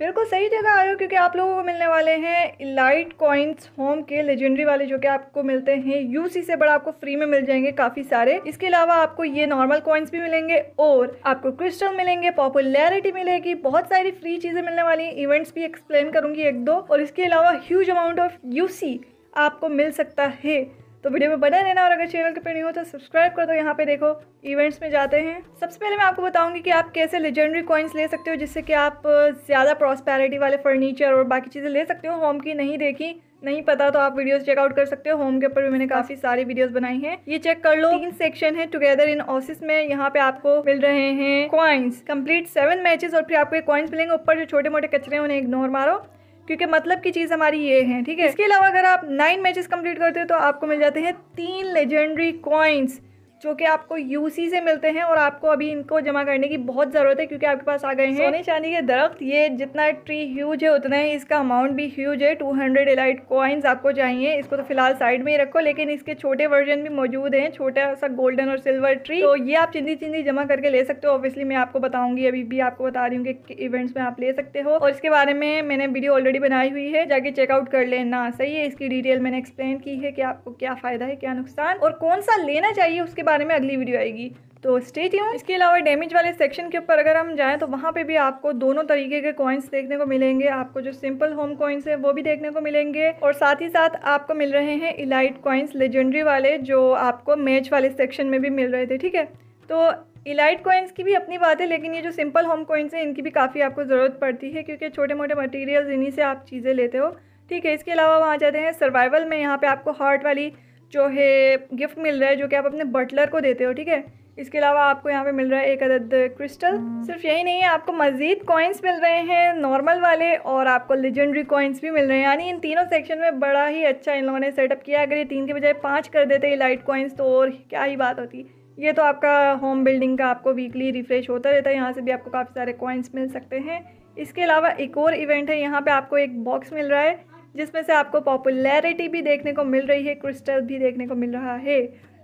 बिल्कुल सही जगह आए हो क्योंकि आप लोगों को मिलने वाले हैं लाइट कॉइन्स होम के लेजेंडरी वाले जो कि आपको मिलते हैं। यूसी से बड़ा आपको फ्री में मिल जाएँगे काफ़ी सारे। इसके अलावा आपको ये नॉर्मल कॉइन्स भी मिलेंगे और आपको क्रिस्टल मिलेंगे पॉपुलैरिटी मिलेगी, बहुत सारी फ्री चीज़ें मिलने वाली हैं। इवेंट्स भी एक्सप्लेन करूँगी एक दो। और इसके अलावा ह्यूज अमाउंट ऑफ़ यूसी आपको मिल सकता है। तो वीडियो में बना रहना और अगर चैनल के पे नहीं हो तो सब्सक्राइब कर दो। यहाँ पे देखो इवेंट्स में जाते हैं। सबसे पहले मैं आपको बताऊँगी कि आप कैसे लेजेंडरी कॉइन्स ले सकते हो, जिससे कि आप ज़्यादा प्रॉस्पैरिटी वाले फर्नीचर और बाकी चीज़ें ले सकते हो। होम की नहीं देखी, नहीं पता तो आप वीडियोस चेकआउट कर सकते हो। होम के ऊपर भी मैंने काफ़ी सारी वीडियोस बनाई हैं। ये चेक कर लो। तीन सेक्शन है टुगेदर इन ऑफ़िस में। यहाँ पे आपको मिल रहे हैं कॉइन्स कंप्लीट सेवन मैचेस और फिर आपको कॉइन्स मिलेंगे। ऊपर जो छोटे मोटे कचरे हैं, उन्हें इग्नोर मारो। क्योंकि मतलब की चीज़ हमारी ये है, ठीक है? इसके अलावा अगर आप नाइन मैचेस कंप्लीट करते हो तो आपको मिल जाते हैं तीन लेजेंडरी कॉइन्स जो कि आपको यूसी से मिलते हैं और आपको अभी इनको जमा करने की बहुत ज़रूरत है क्योंकि आपके पास आ गए हैं। सोने चांदी के दरख्त, ये जितना ट्री ह्यूज है, उतना ही इसका अमाउंट भी ह्यूज है। 200 हंड्रेड एलाइट कॉइन्स आपको चाहिए। इसको तो फ़िलहाल साइड में ही रखो, लेकिन इसके छोटे वर्जन भी मौजूद हैं, छोटा सा गोल्डन और सिल्वर ट्री तो ये आप चिंदी चिंदी जमा करके ले सकते हो। ऑब्वियसली मैं आपको बताऊँगी, अभी भी आपको बता रही हूँ कि इवेंट्स में आप ले सकते हो। और इसके बारे में मैंने वीडियो ऑलरेडी बनाई हुई है, जाके चेकआउट कर लेना। सही है, इसकी डिटेल मैंने एक्सप्लेन की है कि आपको क्या फ़ायदा है, क्या नुकसान। और कौन सा लेना चाहिए, उसके बारे में अगली वीडियो आएगी। तो स्टे ट्यून इसके अलावा डैमेज वाले सेक्शन के ऊपर अगर हम जाएँ तो वहाँ पे भी आपको दोनों तरीके के कॉइन्स देखने को मिलेंगे। आपको जो सिंपल होम कॉइन्स हैं, वो भी देखने को मिलेंगे। और साथ ही साथ आपको मिल रहे हैं इलाइट कॉइन्स लेजेंडरी वाले, जो आपको मैच वाले सेक्शन में भी मिल रहे थे, ठीक है? तो इलाइट कॉइन्स की भी अपनी बात है, लेकिन ये जो सिंपल होम कॉइन्स हैं, इनकी भी काफ़ी आपको ज़रूरत पड़ती है, क्योंकि छोटे मोटे मटीरियल्स इन्हीं से आप चीज़ें लेते हो। ठीक है, इसके अलावा वहाँ जाते हैं सर्वाइवल में। यहाँ पर आपको हार्ट वाली जो है गिफ्ट मिल रहा है जो कि आप अपने बटलर को देते हो ठीक है? इसके अलावा आपको यहाँ पे मिल रहा है एक अदद क्रिस्टल सिर्फ़ यही नहीं है आपको मज़ीद कॉइन्स मिल रहे हैं नॉर्मल वाले और आपको लेजेंडरी कॉइन्स भी मिल रहे हैं। यानी इन तीनों सेक्शन में बड़ा ही अच्छा इन लोगों ने सेटअप किया। अगर ये तीन के बजाय पाँच कर देते लाइट कॉइन्स तो और क्या ही बात होती। ये तो आपका होम बिल्डिंग का आपको वीकली रिफ्रेश होता रहता है। यहाँ से भी आपको काफ़ी सारे कॉइन्स मिल सकते हैं। इसके अलावा एक और इवेंट है यहाँ पर आपको एक बॉक्स मिल रहा है। जिसमें से आपको पॉपुलैरिटी भी देखने को मिल रही है क्रिस्टल भी देखने को मिल रहा है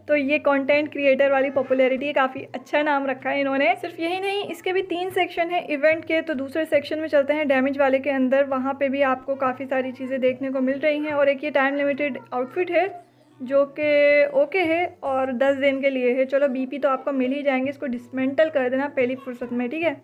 तो ये कंटेंट क्रिएटर वाली पॉपुलैरिटी काफ़ी अच्छा नाम रखा है इन्होंने। सिर्फ़ यही नहीं, इसके भी तीन सेक्शन हैं इवेंट के तो दूसरे सेक्शन में चलते हैं डैमेज वाले के अंदर, वहाँ पे भी आपको काफ़ी सारी चीज़ें देखने को मिल रही हैं, और एक ये टाइम लिमिटेड आउटफिट है, जो कि ओके है, और दस दिन के लिए है। चलो बीपी तो आपको मिल ही जाएँगे, इसको डिसमेंटल कर देना पहली फुर्सत में, ठीक है?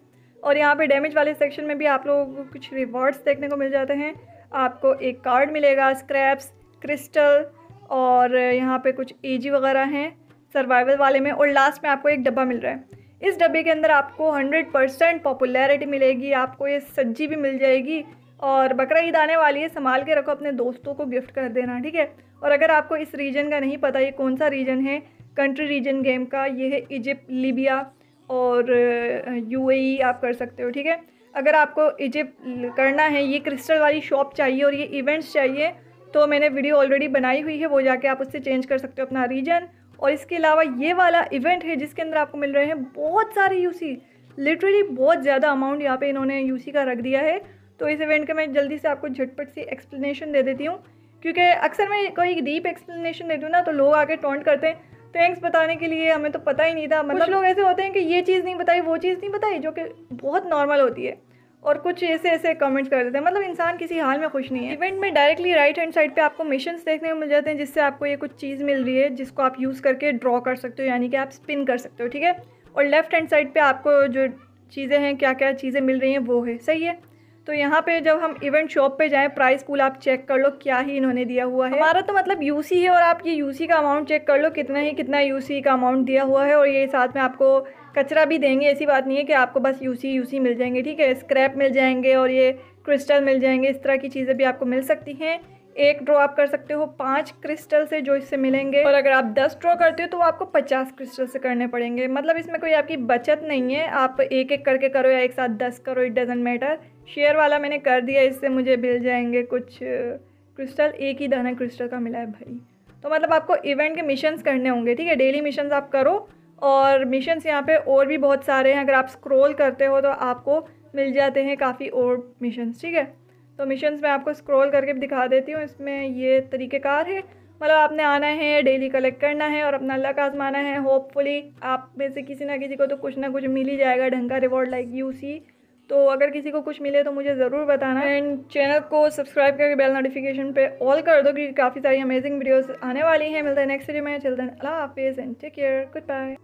और यहाँ पे डैमेज वाले सेक्शन में भी आप लोगों को कुछ रिवॉर्ड्स देखने को मिल जाते हैं। आपको एक कार्ड मिलेगा स्क्रैप्स क्रिस्टल और यहाँ पे कुछ एजी वगैरह हैं। सर्वाइवल वाले में और लास्ट में आपको एक डब्बा मिल रहा है। इस डब्बे के अंदर आपको हंड्रेड परसेंट पॉपुलैरिटी मिलेगी, आपको ये सज्जी भी मिल जाएगी और बकरा ईद आने वाली है, संभाल के रखो अपने दोस्तों को गिफ्ट कर देना, ठीक है? और अगर आपको इस रीजन का नहीं पता, ये कौन सा रीजन है? कंट्री रीजन गेम का, ये है इजिप्ट लीबिया और यूएई आप कर सकते हो, ठीक है? अगर आपको इजिप्ट करना है, ये क्रिस्टल वाली शॉप चाहिए और ये इवेंट्स चाहिए तो मैंने वीडियो ऑलरेडी बनाई हुई है, वो जाके आप उससे चेंज कर सकते हो अपना रीजन और इसके अलावा ये वाला इवेंट है, जिसके अंदर आपको मिल रहे हैं बहुत सारे यूसी लिटरली बहुत ज़्यादा अमाउंट यहाँ पे इन्होंने यूसी का रख दिया है। तो इस इवेंट का मैं जल्दी से आपको झटपट सी एक्सप्लेनेशन दे देती हूँ। क्योंकि अक्सर मैं कोई डीप एक्सप्लेनेशन देती हूँ ना तो लोग आके टॉन्ट करते हैं। थैंक्स बताने के लिए, हमें तो पता ही नहीं था। मतलब लोग ऐसे होते हैं कि ये चीज़ नहीं बताई, वो चीज़ नहीं बताई, जो कि बहुत नॉर्मल होती है। और कुछ ऐसे ऐसे कमेंट्स कर देते हैं। मतलब इंसान किसी हाल में खुश नहीं है। इवेंट में डायरेक्टली राइट हैंड साइड पे आपको मिशंस देखने को मिल जाते हैं, जिससे आपको ये कुछ चीज़ मिल रही है, जिसको आप यूज़ करके ड्रॉ कर सकते हो, यानी कि आप स्पिन कर सकते हो, ठीक है? और लेफ़्ट हैंड साइड पर आपको जो चीज़ें हैं क्या क्या चीज़ें मिल रही हैं, वो है। सही है? तो यहाँ पे जब हम इवेंट शॉप पे जाएँ प्राइस पूल आप चेक कर लो क्या ही इन्होंने दिया हुआ है। हमारा तो मतलब यूसी है और आप ये यूसी का अमाउंट चेक कर लो कितना ही कितना यूसी का अमाउंट दिया हुआ है और ये साथ में आपको कचरा भी देंगे। ऐसी बात नहीं है कि आपको बस यूसी यूसी मिल जाएँगे ठीक है? स्क्रैप मिल जाएँगे और ये क्रिस्टल मिल जाएँगे। इस तरह की चीज़ें भी आपको मिल सकती हैं। एक ड्रॉ आप कर सकते हो पाँच क्रिस्टल से जो इससे मिलेंगे। और अगर आप दस ड्रॉ करते हो तो आपको पचास क्रिस्टल से करने पड़ेंगे। मतलब इसमें कोई आपकी बचत नहीं है। आप एक एक करके करो या एक साथ दस करो इट डजेंट मैटर शेयर वाला मैंने कर दिया, इससे मुझे मिल जाएँगे कुछ क्रिस्टल एक ही दाना क्रिस्टल का मिला है भाई। तो मतलब आपको इवेंट के मिशंस करने होंगे, ठीक है? डेली मिशंस आप करो और मिशंस यहाँ पे और भी बहुत सारे हैं। अगर आप स्क्रॉल करते हो तो आपको मिल जाते हैं काफ़ी और मिशंस ठीक है? तो मिशंस मैं आपको स्क्रॉल करके दिखा देती हूँ। इसमें ये तरीक़ेकार है। मतलब आपने आना है डेली कलेक्ट करना है और अपना लक आजमाना है। होपफुली आप में से किसी ना किसी को तो कुछ ना कुछ मिल ही जाएगा। ढंग का रिवॉर्ड लाइक यू सी तो अगर किसी को कुछ मिले तो मुझे ज़रूर बताना। एंड चैनल को सब्सक्राइब करके बेल नोटिफिकेशन पे ऑल कर दो क्योंकि काफ़ी सारी अमेजिंग वीडियोस आने वाली हैं। मिलते हैं नेक्स्ट वीडियो में। हैं अल्लाह हाफिज़ and take care good bye